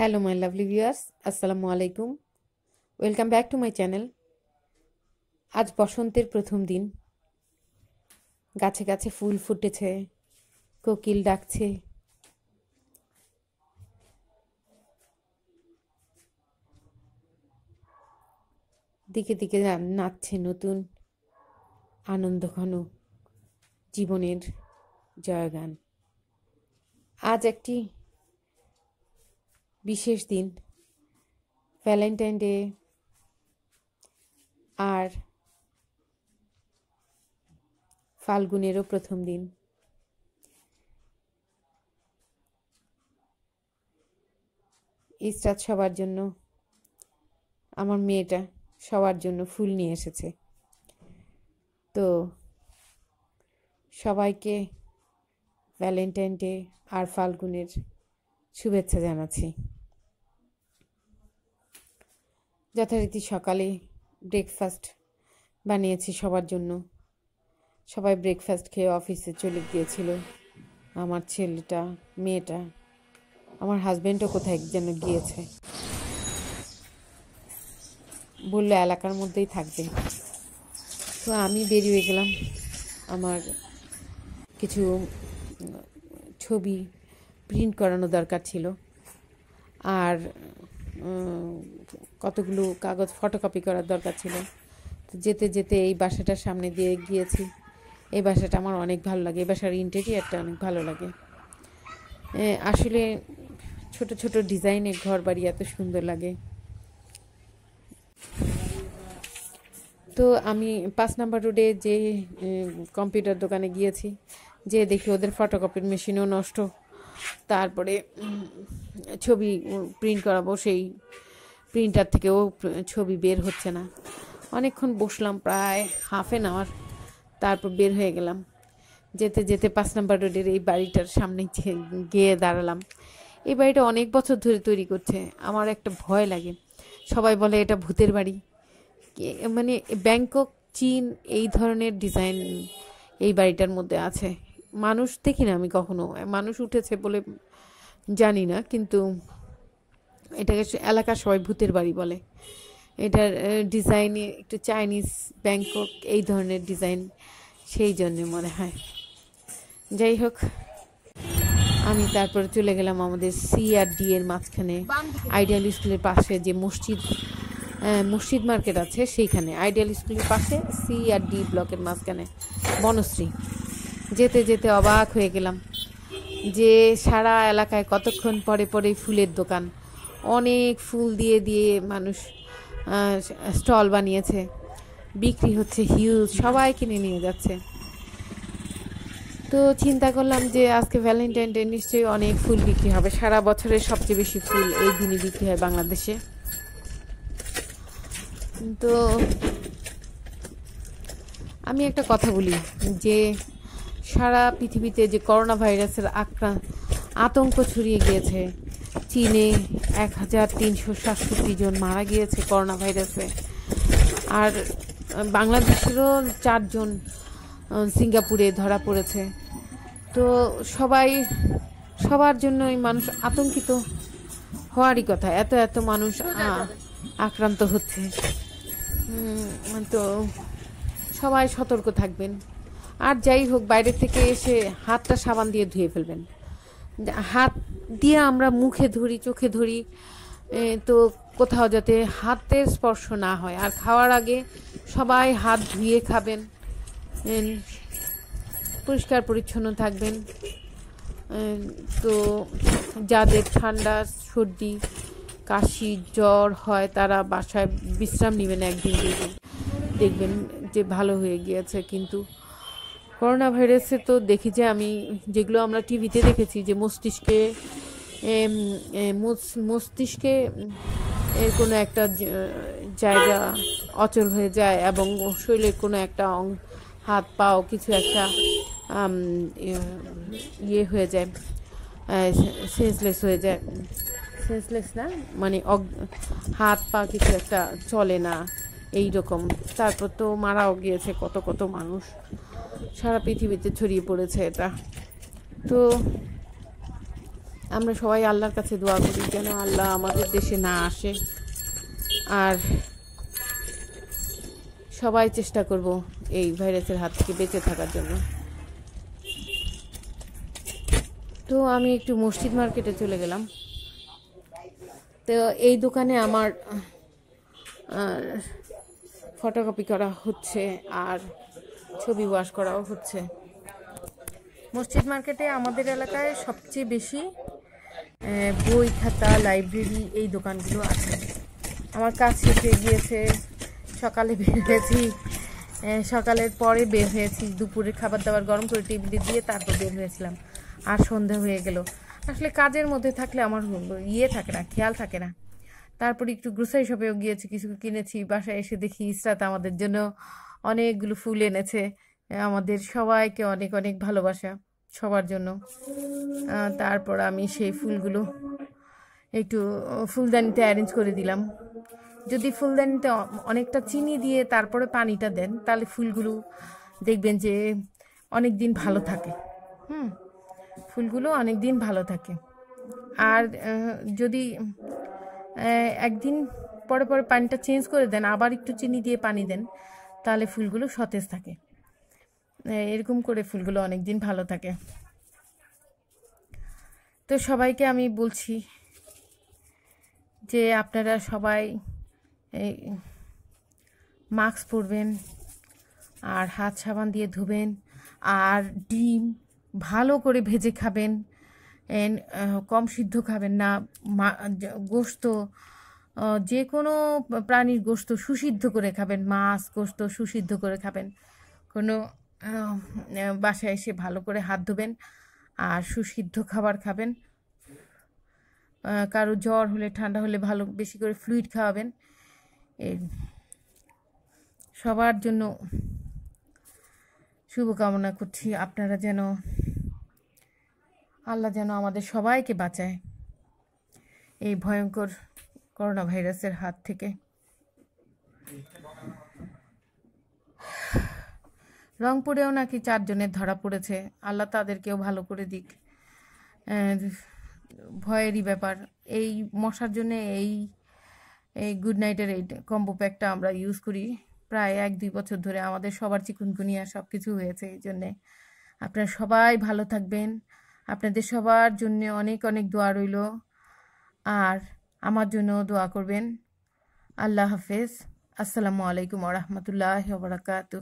Hello my lovely viewers আসসালামু আলাইকুম welcome back to my channel আজ বসন্তের প্রথম দিন। গাছে গাছে ফুল ফুটেছে, কোকিল ডাকছে। দিকে দিকে নাচছে নতুন, আনন্দ ঘন জীবনের জয়গান। আজ একটি বিশেষ দিন ভ্যালেন্টাইন ডে আর ফাল্গুনেরও প্রথম দিন। ইসরাত সবার জন্য, আমার মেয়েটা সবার জন্য ফুল নিয়ে এসেছে। তো সবাইকে ভ্যালেন্টাইন ডে আর ফাল্গুনের শুভেচ্ছা জানাচ্ছি। যথারীতি সকালে ব্রেকফাস্ট বানিয়েছি সবার জন্য। সবাই ব্রেকফাস্ট খেয়ে অফিসে চলে গিয়েছিল। আমার ছেলেটা, মেয়েটা, আমার হাজব্যান্ডও কোথায় যেন গিয়েছে। বলল এলাকার মধ্যেই থাকবে। তো আমি বেরিয়ে গেলাম। আমার কিছু ছবি প্রিন্ট করানো দরকার ছিল। আর কতগুলো কাগজ ফটোকপি করার দরকার ছিল। তো যেতে যেতে এই বাসাটার সামনে দিয়ে গিয়েছি। এই বাসাটা আমার অনেক ভালো লাগে। এই বাসার ইন্টেরিয়ারটা অনেক ভালো লাগে। আসলে ছোট ছোট ডিজাইনের ঘর বাড়ি এত সুন্দর লাগে। তো আমি পাঁচ নাম্বার রোডে যে কম্পিউটার দোকানে গিয়েছি। যে দেখি ওদের ফটোকপির মেশিনও নষ্ট। তারপরে ছবি প্রিন্ট করাবো, সেই প্রিন্টার থেকেও ছবি বের হচ্ছে না। অনেকক্ষণ বসলাম, প্রায় হাফ এন আওয়ার তারপর বের হয়ে গেলাম। যেতে যেতে পাঁচ নাম্বার রোডের এই বাড়িটার সামনে গিয়ে দাঁড়ালাম। এই বাড়িটা অনেক বছর ধরে তৈরি করছে, আমার একটা ভয় লাগে। সবাই বলে, এটা ভূতের বাড়ি। মানে ব্যাংকক, চীন, এই ধরনের ডিজাইন এই বাড়িটার মধ্যে আছে। মানুষ দেখি না আমি কখনো। মানুষ উঠেছে বলে জানি না, কিন্তু এটাকে এলাকার সবাই ভূতের বাড়ি বলে। এটার ডিজাইনে একটু চাইনিজ ব্যাংকক এই ধরনের ডিজাইন সেই জন্যে মনে হয়। যাই হোক, আমি তারপরে চলে গেলাম আমাদের সি আর ডি এর মাঝখানে। আইডিয়াল স্কুলের পাশে যে মসজিদ মসজিদ মার্কেট আছে সেইখানে। আইডিয়াল স্কুলের পাশে সি আর ডি ব্লকের মাঝখানে। বনশ্রী। যেতে যেতে অবাক হয়ে গেলাম যে সারা এলাকায় কতক্ষণ পরে পরে ফুলের দোকান। অনেক ফুল দিয়ে দিয়ে মানুষ স্টল বানিয়েছে। বিক্রি হচ্ছে হিউজ, সবাই কিনে নিয়ে যাচ্ছে। তো চিন্তা করলাম যে আজকে ভ্যালেন্টাইন ডে নিশ্চয়ই অনেক ফুল বিক্রি হবে। সারা বছরের সবচেয়ে বেশি ফুল এই দিনই বিক্রি হয় বাংলাদেশে। তো আমি একটা কথা বলি যে সারা পৃথিবীতে যে করোনা ভাইরাসের আক্রান্ত আতঙ্ক ছড়িয়ে গিয়েছে, চীনে এক হাজার তিনশো সাতষট্টি জন মারা গিয়েছে করোনা ভাইরাসে আর বাংলাদেশেরও চারজন সিঙ্গাপুরে ধরা পড়েছে। তো সবাই, সবার জন্যই মানুষ আতঙ্কিত হওয়ারই কথা। এত এত মানুষ আক্রান্ত হচ্ছে। তো সবাই সতর্ক থাকবেন। আর যাই হোক, বাইরে থেকে এসে হাতটা সাবান দিয়ে ধুয়ে ফেলবেন। হাত দিয়ে আমরা মুখে ধরি, চোখে ধরি তো কোথাও যাতে হাতের স্পর্শ না হয়। আর খাওয়ার আগে সবাই হাত ধুয়ে খাবেন। পরিষ্কার পরিচ্ছন্ন থাকবেন। তো যাদের ঠান্ডা, সর্দি, কাশি, জ্বর হয়, তারা বাসায় বিশ্রাম নেবেন একদিন দেখবেন যে ভালো হয়ে গিয়েছে, কিন্তু করোনা ভাইরাসে তো দেখি যে আমি যেগুলো আমরা টিভিতে দেখেছি, যে মস্তিষ্কে মস্তিষ্কে এর কোনো একটা জায়গা অচল হয়ে যায় এবং শরীরের কোনো একটা অং, হাত পাও কিছু একটা ইয়ে- হয়ে যায় সেন্সলেস হয়ে যায়। সেন্সলেস না? মানে হাত পা কিছু একটা চলে না এই রকম তারপর তো মারাও গিয়েছে কত কত মানুষ। সারা পৃথিবীতে ছড়িয়ে পড়েছে এটা। তো আমরা সবাই আল্লাহর কাছে দোয়া করি যেন আল্লাহ আমাদের দেশে না আসে। আর সবাই চেষ্টা করব এই ভাইরাসের হাত থেকে বেঁচে থাকার জন্য। তো আমি একটু মসজিদ মার্কেটে চলে গেলাম। তো এই দোকানে আমার ফটোকপি করা হচ্ছে। আর ছবি ওয়াশ করাও হচ্ছে। মসজিদ মার্কেটে আমাদের এলাকায় সবচেয়ে বেশি বই খাতা লাইব্রেরি এই দোকানগুলো আছে। আমার কাজ শেষ হয়ে গিয়েছে, সকালে বের হয়েছি সকালের পরে বের হয়েছি দুপুরে খাবার দাবার গরম করে টেবিলে দিয়ে তারপর বের হয়েছিলাম। আর সন্ধে হয়ে গেল। আসলে কাজের মধ্যে থাকলে আমার ইয়ে থাকে না, খেয়াল থাকে না। তারপরে একটু গ্রোসারি শপেও গিয়েছি, কিছু কিনেছি, বাসায় এসে দেখি ইসরাত আমাদের জন্য অনেকগুলো ফুল এনেছে। আমাদের সবাইকে অনেক অনেক ভালোবাসা সবার জন্য। তারপর আমি সেই ফুলগুলো একটু ফুলদানিতে অ্যারেঞ্জ করে দিলাম। যদি ফুলদানিতে অনেকটা চিনি দিয়ে তারপরে পানিটা দেন, তাহলে ফুলগুলো দেখবেন যে অনেক দিন ভালো থাকে। হুম, ফুলগুলো অনেক দিন ভালো থাকে। আর যদি একদিন পরে পরে পানিটা চেঞ্জ করে দেন, আবার একটু চিনি দিয়ে পানি দেন তাহলে ফুলগুলো সতেজ থাকে। এরকম করে ফুলগুলো অনেক দিন ভালো থাকে। তো সবাইকে আমি বলছি যে আপনারা সবাই মাস্ক পরবেন, আর হাত সাবান দিয়ে ধুবেন, আর ডিম ভালো করে ভেজে খাবেন। কম সিদ্ধ খাবেন না। গোস্ত যে কোনো প্রাণীর গোস্ত সুসিদ্ধ করে খাবেন, মাছ গোস্ত সুসিদ্ধ করে খাবেন। কোনো বাসায় এসে ভালো করে হাত ধোবেন আর সুসিদ্ধ খাবার খাবেন। কারও জ্বর হলে, ঠান্ডা হলে ভালো, বেশি করে ফ্লুইড খাওয়াবেন। সবার জন্য শুভকামনা করছি। আপনারা যেন, আল্লাহ যেন আমাদের সবাইকে বাঁচায়। এই ভয়ঙ্কর করোনা ভাইরাসের হাত থেকে। রংপুরেও নাকি চারজনের ধরা পড়েছে। আল্লাহ তাদেরকেও ভালো করে দিক। ভয়েরই ব্যাপার। এই মশার জন্য এই এই গুড নাইটের এই কম্বো প্যাকটা আমরা ইউজ করি। প্রায় এক দুই বছর ধরে আমাদের সবার চিকুনগুনিয়া সব কিছু হয়েছে এই জন্যে। আপনারা সবাই ভালো থাকবেন। আপনাদের সবার জন্য অনেক অনেক দোয়া রইল। আর আমার জন্য দোয়া করবেন। আল্লাহ হাফেজ। আসসালামু আলাইকুম রহমতুল্লাহ বারাকাতু